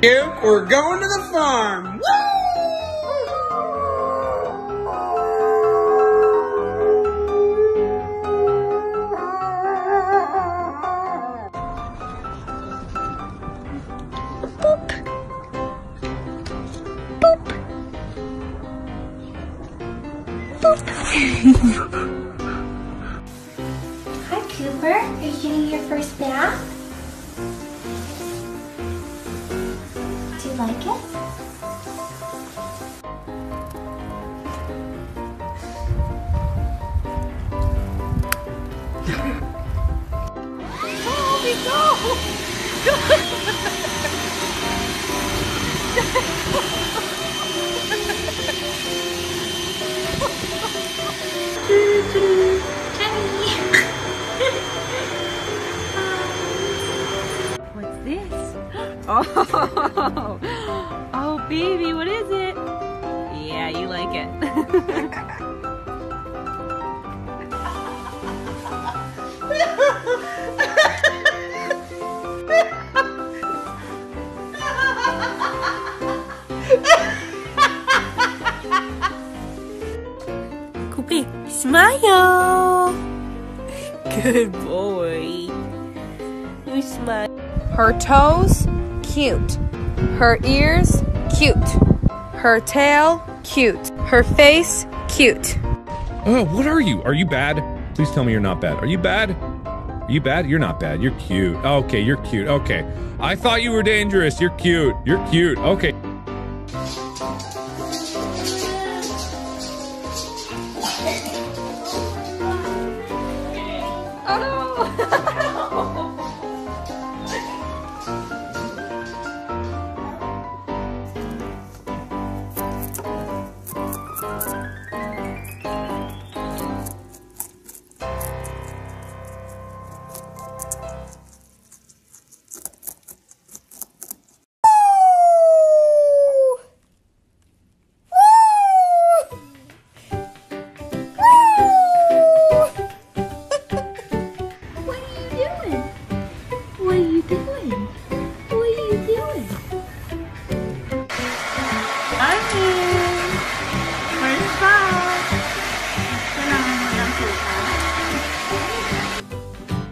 Duke, we're going to the farm. What's this? Oh, oh, baby, what is it? Yeah, you like it. Koopy, smile. Good boy. You smile. Her toes, cute. Her ears, cute. Her tail, cute. Her face, cute. Oh, what are you? Are you bad? Please tell me you're not bad. Are you bad? Are you bad? You're not bad. You're cute. Okay, you're cute. Okay. I thought you were dangerous. You're cute. You're cute. Okay.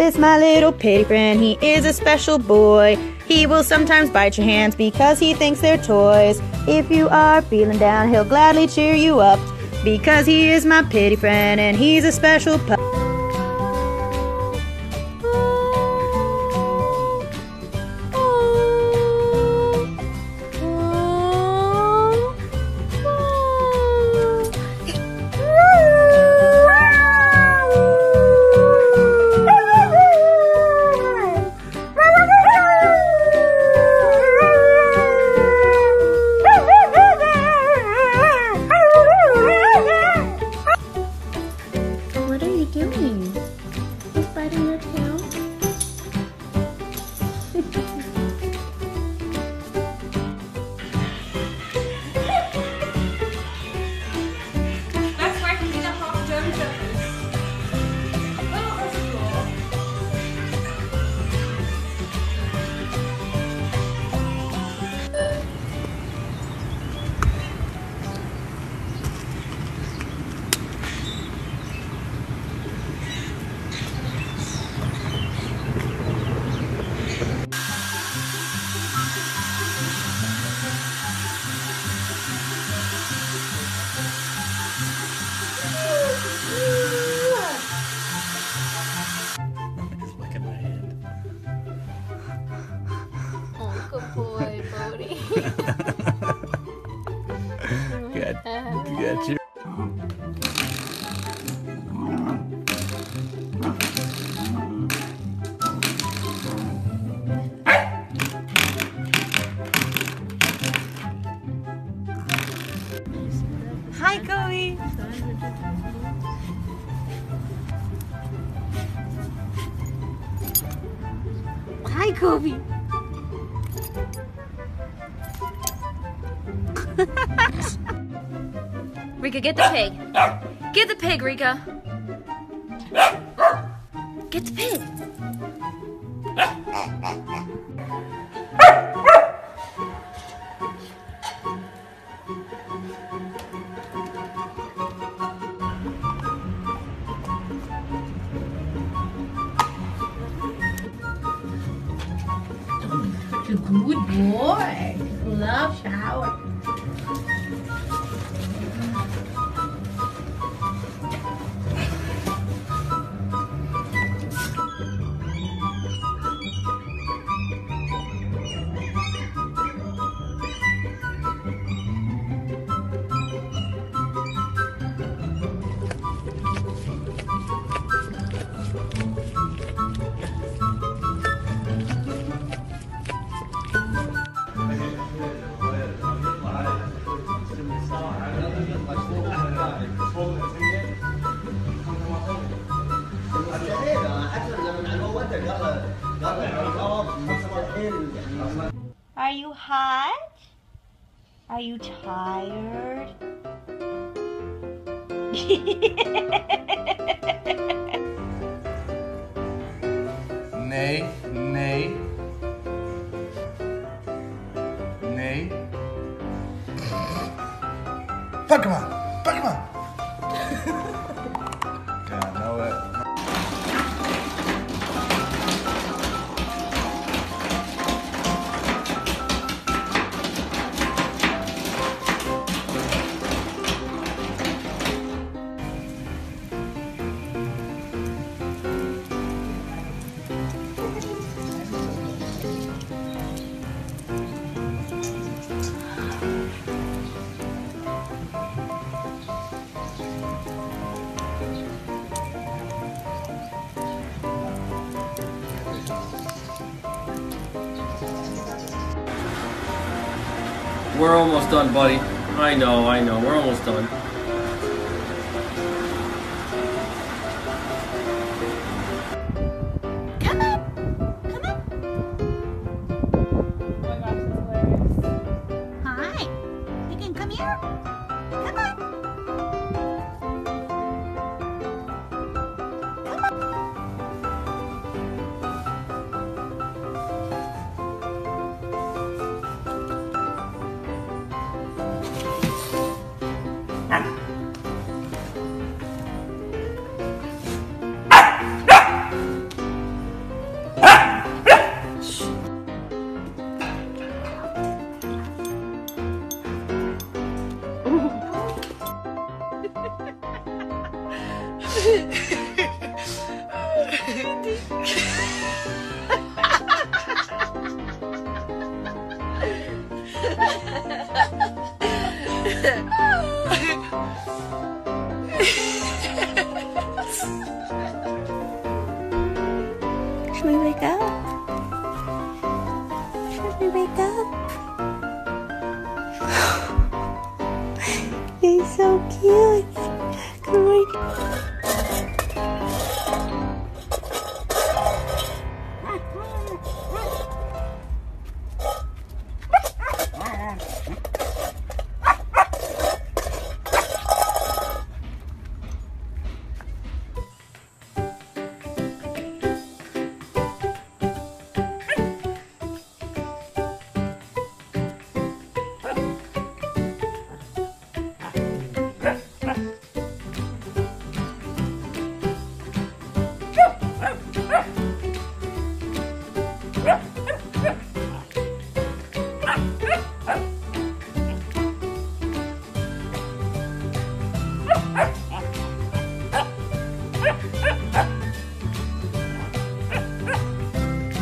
This my little pity friend, he is a special boy. He will sometimes bite your hands because he thinks they're toys. If you are feeling down, he'll gladly cheer you up because he is my pity friend and he's a special pup. Boy, Bodie. Good. Good. Cheer. Hi, Kobe. Hi, Kobe. Rika, get the pig. Get the pig, Rika. Get the pig. Good boy. Love Are you tired? We're almost done, buddy. I know, I know. We're almost done. Come up. Come up. Hi. You can come here. Come on. We wake up?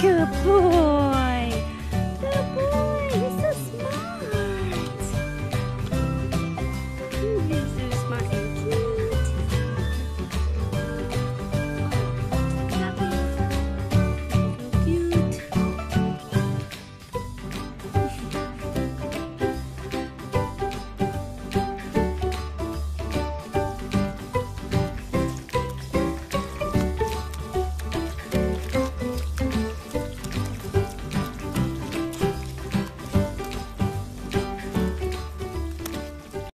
哥不。